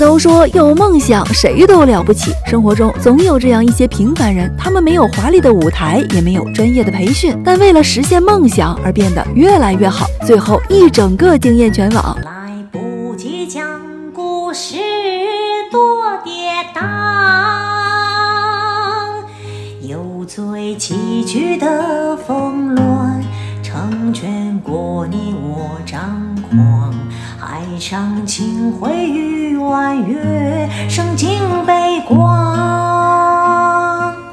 都说有梦想谁都了不起，生活中总有这样一些平凡人，他们没有华丽的舞台，也没有专业的培训，但为了实现梦想而变得越来越好，最后一整个惊艳全网。来不及讲故事，多跌宕，有最崎岖的峰峦，成全过你我张狂。海上清辉与弯月，生尽悲光。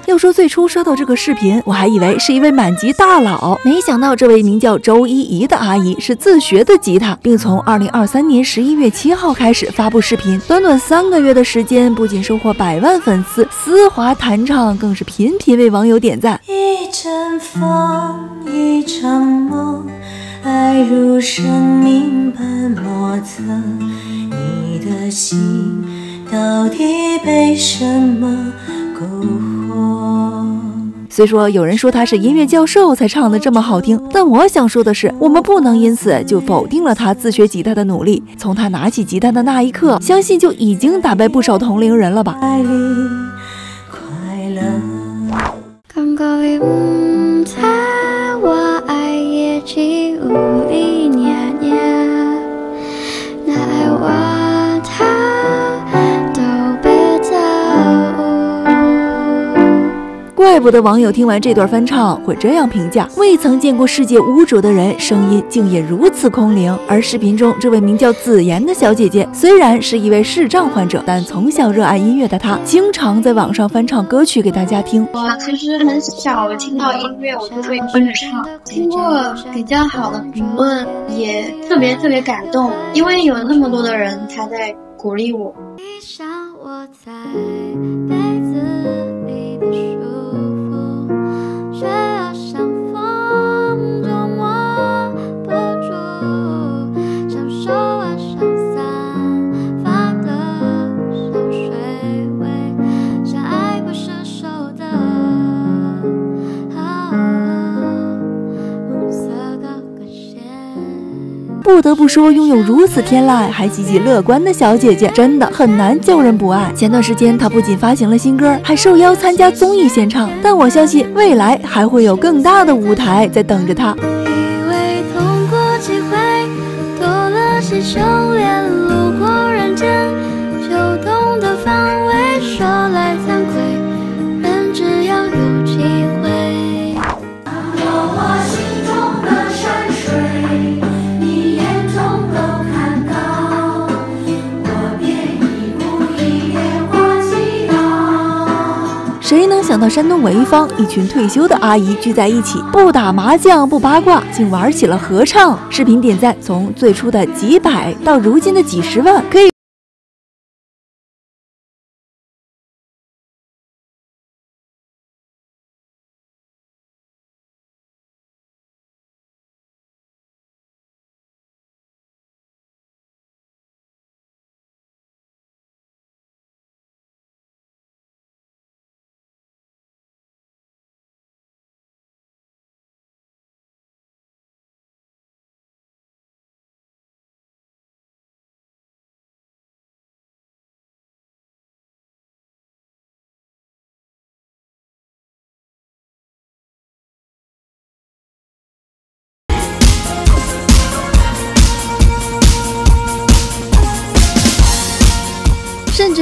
要说最初刷到这个视频，我还以为是一位满级大佬，没想到这位名叫周依依的阿姨是自学的吉他，并从二零二三年十一月七号开始发布视频。短短三个月的时间，不仅收获百万粉丝，丝滑弹唱更是频频为网友点赞。一阵风，一场梦。爱如生命般莫测，你的心到底被什么蛊惑？虽说有人说他是音乐教授才唱的这么好听，但我想说的是，我们不能因此就否定了他自学吉他的努力。从他拿起吉他的那一刻，相信就已经打败不少同龄人了吧。爱里快乐。怪不得网友听完这段翻唱会这样评价：未曾见过世界污浊的人，声音竟也如此空灵。而视频中这位名叫紫妍的小姐姐，虽然是一位视障患者，但从小热爱音乐的她，经常在网上翻唱歌曲给大家听。我其实很小听到音乐，我就会跟着唱。听过比较好的评论，也特别特别感动，因为有那么多的人他在鼓励我。不不得不说，拥有如此天籁还积极乐观的小姐姐，真的很难叫人不爱。前段时间，她不仅发行了新歌，还受邀参加综艺献唱。但我相信，未来还会有更大的舞台在等着她。以为通过机会，多了些修炼，路过人间，就懂得防卫。谁能想到山东潍坊一群退休的阿姨聚在一起，不打麻将不八卦，竟玩起了合唱？视频点赞从最初的几百到如今的几十万，可以。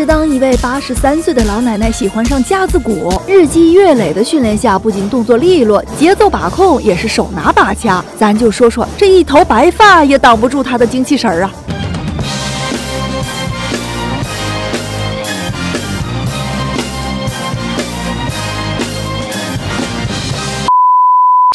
当一位八十三岁的老奶奶喜欢上架子鼓，日积月累的训练下，不仅动作利落，节奏把控也是手拿把掐。咱就说说这一头白发也挡不住她的精气神儿啊！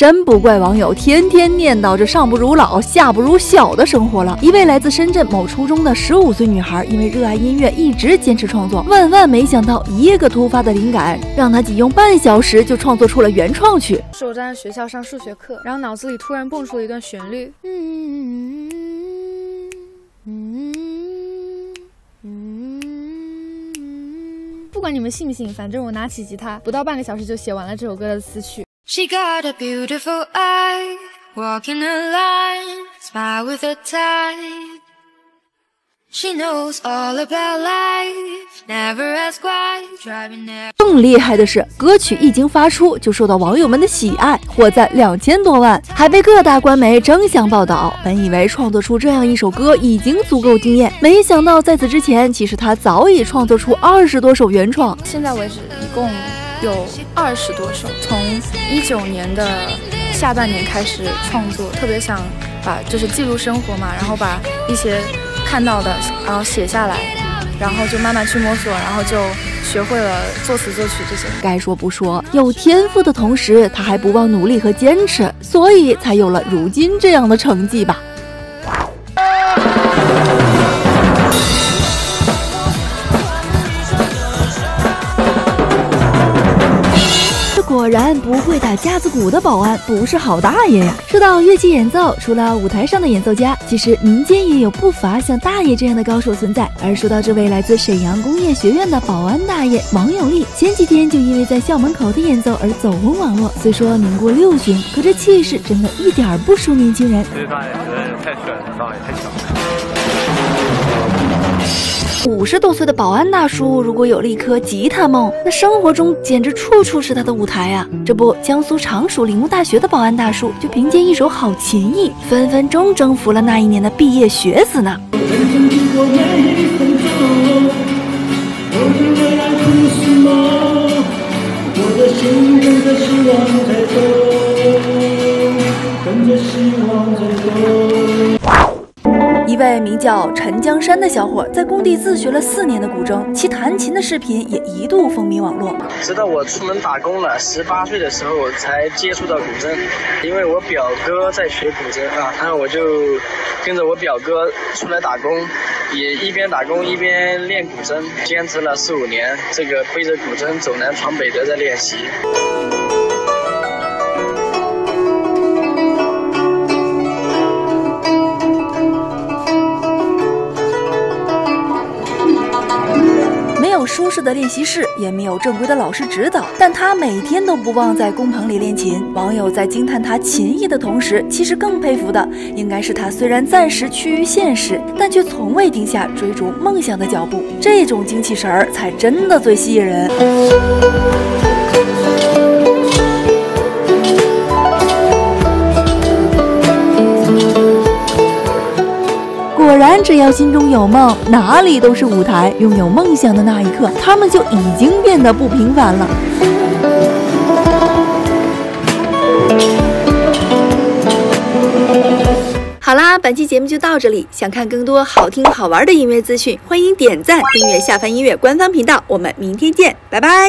真不怪网友天天念叨着上不如老下不如小的生活了。一位来自深圳某初中的十五岁女孩，因为热爱音乐，一直坚持创作。万万没想到，一个突发的灵感，让她仅用半小时就创作出了原创曲。是我在学校上数学课，然后脑子里突然蹦出了一段旋律。嗯嗯嗯。不管你们信不信，反正我拿起吉他，不到半个小时就写完了这首歌的词曲。She got a beautiful eye, walking a line, smile with a tide. 更厉害的是，歌曲一经发出就受到网友们的喜爱，获赞两千多万，还被各大官媒争相报道。本以为创作出这样一首歌已经足够惊艳，没想到在此之前，其实他早已创作出二十多首原创。现在为止，一共有二十多首，从一九年的下半年开始创作，特别想把就是记录生活嘛，然后把一些。看到的，然后写下来，然后就慢慢去摸索，然后就学会了作词作曲这些。该说不说，有天赋的同时，他还不忘努力和坚持，所以才有了如今这样的成绩吧。果然不会打架子鼓的保安不是好大爷呀！说到乐器演奏，除了舞台上的演奏家，其实民间也有不乏像大爷这样的高手存在。而说到这位来自沈阳工业学院的保安大爷王永利，前几天就因为在校门口的演奏而走红网络。虽说年过六旬，可这气势真的一点儿不输年轻人。这大爷实在是太帅了，大爷太强了。五十多岁的保安大叔，如果有了一颗吉他梦，那生活中简直处处是他的舞台啊！这不，江苏常熟铃木大学的保安大叔就凭借一首好琴艺，分分钟征服了那一年的毕业学子呢。位名叫陈江山的小伙在工地自学了四年的古筝，其弹琴的视频也一度风靡网络。直到我出门打工了，十八岁的时候才接触到古筝，因为我表哥在学古筝啊，然后我就跟着我表哥出来打工，也一边打工一边练古筝，坚持了四五年，这个背着古筝走南闯北的在练习。舒适的练习室也没有正规的老师指导，但他每天都不忘在工棚里练琴。网友在惊叹他琴艺的同时，其实更佩服的应该是他虽然暂时趋于现实，但却从未停下追逐梦想的脚步。这种精气神儿才真的最吸引人。心中有梦，哪里都是舞台。拥有梦想的那一刻，他们就已经变得不平凡了。好啦，本期节目就到这里。想看更多好听好玩的音乐资讯，欢迎点赞订阅下方音乐官方频道。我们明天见，拜拜。